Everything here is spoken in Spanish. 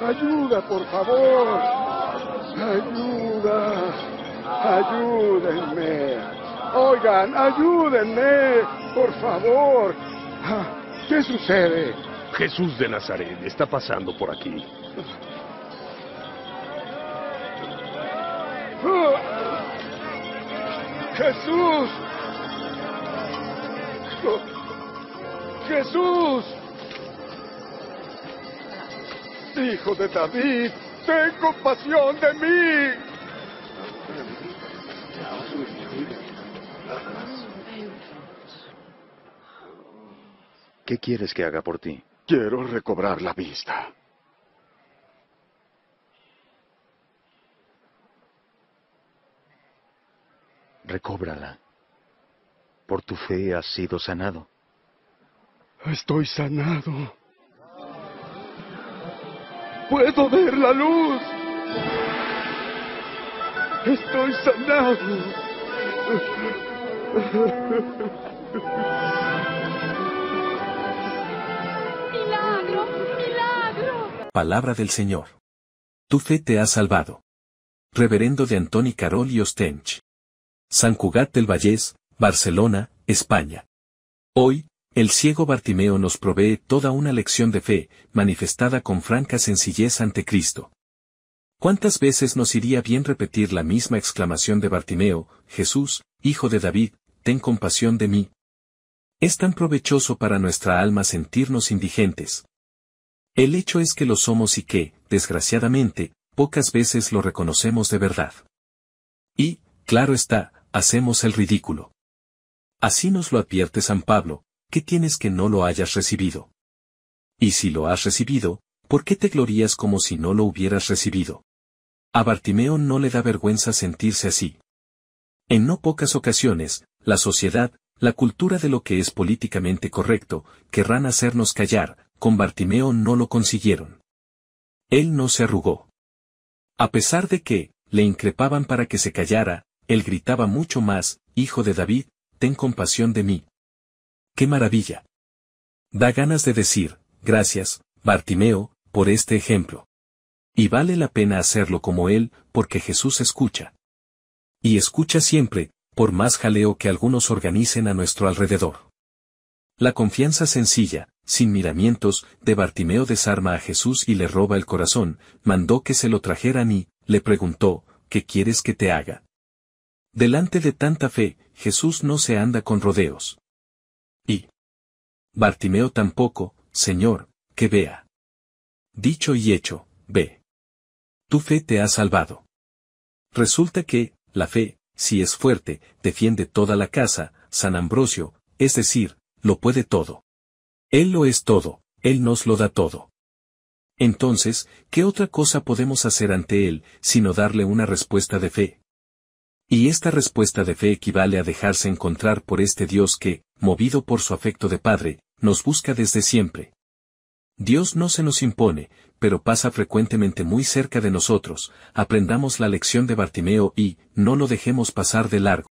Ayuda, por favor. Ayuda. Ayúdenme. Oigan, ayúdenme. Por favor. Ah, ¿Qué sucede? Jesús de Nazaret está pasando por aquí. Ah, Jesús. Oh, Jesús. Hijo de David, ten compasión de mí. ¿Qué quieres que haga por ti? Quiero recobrar la vista. Recóbrala. Por tu fe has sido sanado. Estoy sanado. Puedo ver la luz. Estoy sanado. ¡Milagro! ¡Milagro! Palabra del Señor. Tu fe te ha salvado. Reverendo de Antoni Carol y Ostench. San Cugat del Vallés, Barcelona, España. Hoy, el ciego Bartimeo nos provee toda una lección de fe, manifestada con franca sencillez ante Cristo. ¿Cuántas veces nos iría bien repetir la misma exclamación de Bartimeo, Jesús, Hijo de David, ten compasión de mí? Es tan provechoso para nuestra alma sentirnos indigentes. El hecho es que lo somos y que, desgraciadamente, pocas veces lo reconocemos de verdad. Y, claro está, hacemos el ridículo. Así nos lo advierte San Pablo, ¿qué tienes que no lo hayas recibido? Y si lo has recibido, ¿por qué te glorías como si no lo hubieras recibido? A Bartimeo no le da vergüenza sentirse así. En no pocas ocasiones, la sociedad, la cultura de lo que es políticamente correcto, querrán hacernos callar, con Bartimeo no lo consiguieron. Él no se arrugó. A pesar de que, le increpaban para que se callara, él gritaba mucho más, Hijo de David, ten compasión de mí. ¡Qué maravilla! Da ganas de decir, gracias, Bartimeo, por este ejemplo. Y vale la pena hacerlo como él, porque Jesús escucha. Y escucha siempre, por más jaleo que algunos organicen a nuestro alrededor. La confianza sencilla, sin miramientos, de Bartimeo desarma a Jesús y le roba el corazón, mandó que se lo trajeran y, le preguntó, ¿qué quieres que te haga? Delante de tanta fe, Jesús no se anda con rodeos. Y Bartimeo tampoco, Señor, que vea. Dicho y hecho, ve. Tu fe te ha salvado. Resulta que, la fe, si es fuerte, defiende toda la casa, San Ambrosio, es decir, lo puede todo. Él lo es todo, Él nos lo da todo. Entonces, ¿qué otra cosa podemos hacer ante Él, sino darle una respuesta de fe? Y esta respuesta de fe equivale a dejarse encontrar por este Dios que, movido por su afecto de Padre, nos busca desde siempre. Dios no se nos impone, pero pasa frecuentemente muy cerca de nosotros, aprendamos la lección de Bartimeo y, no lo dejemos pasar de largo.